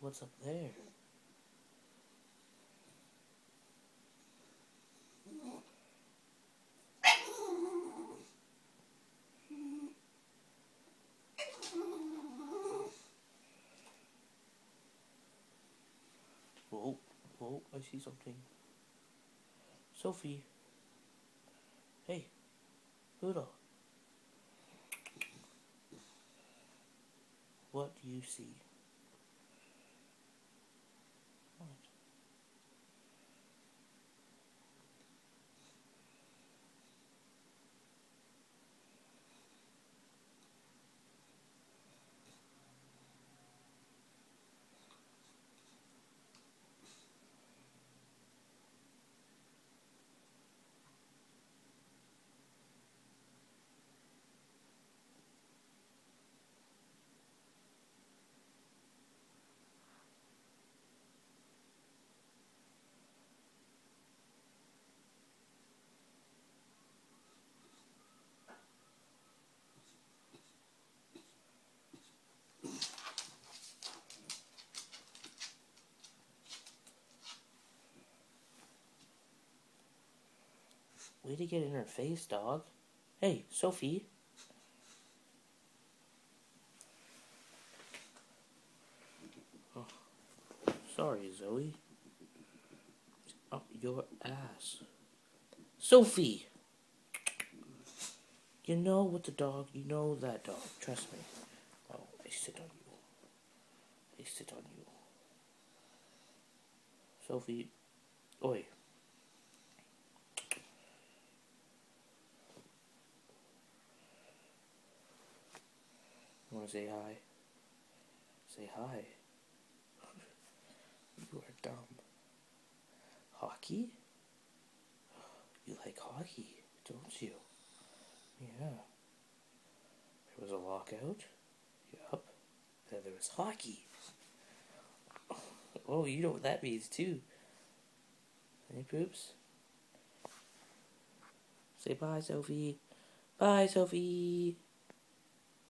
What's up there? Whoa, whoa, I see something. Sofie. Hey, Poodle. What do you see? What? Way to get in her face, dog. Hey, Sofie. Oh, sorry, Zoe. Up your ass. Sofie! You know what the dog, you know that dog. Trust me. Oh, I sit on you. I sit on you. Sofie. Oi. Want to say hi? Say hi. you are dumb. Hockey? You like hockey, don't you? Yeah. There was a lockout. Yep. Then there was hockey. Oh, you know what that means too. Any poops? Say bye, Sofie. Bye, Sofie.